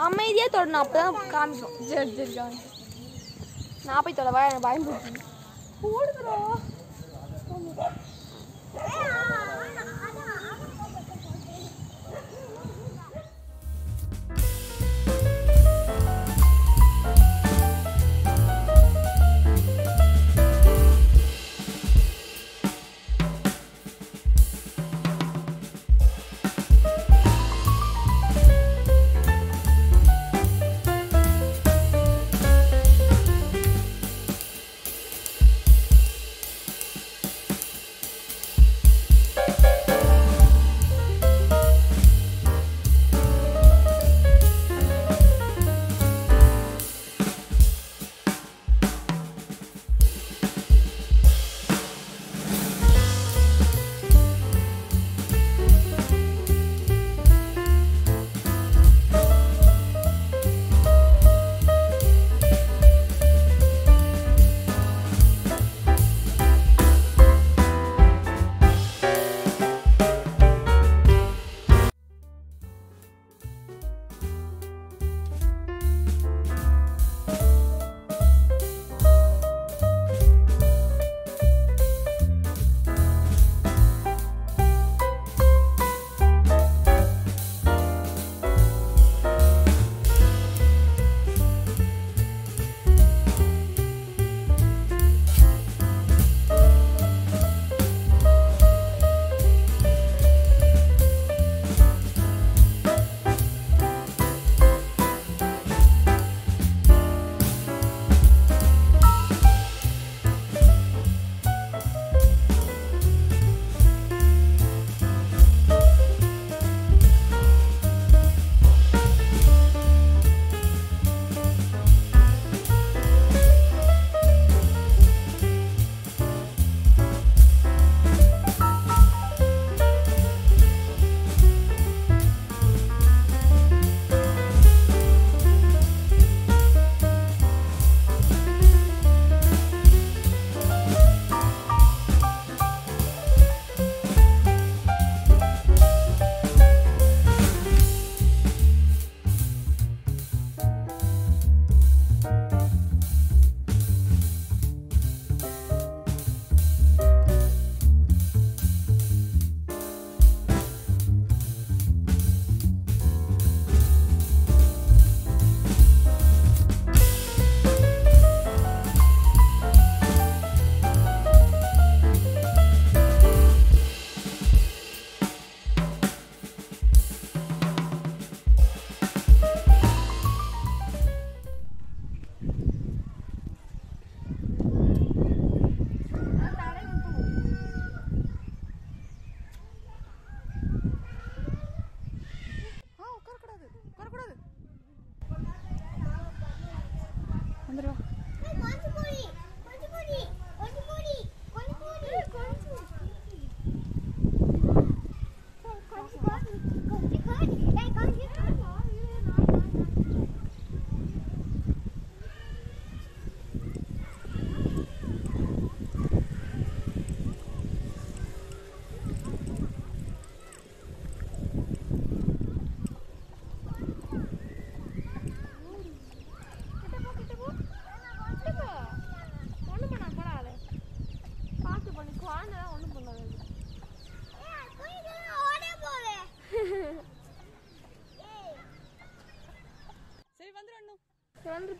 அமைதியாக தொடணும் அப்போ தான் காமிக்கும் ஜெர் ஜெர் காமிக்கும் நான் போய் தொலைவா எனக்கு பயம் போச்சு ஓடுதுடா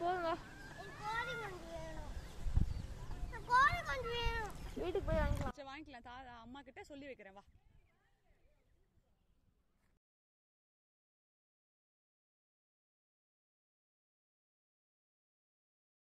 போதுங்க வீட்டுக்கு போய் வாங்கிக்கலாம். வாங்கிக்கலாம். தா அம்மா கிட்ட சொல்லி வைக்கிறேன் வா.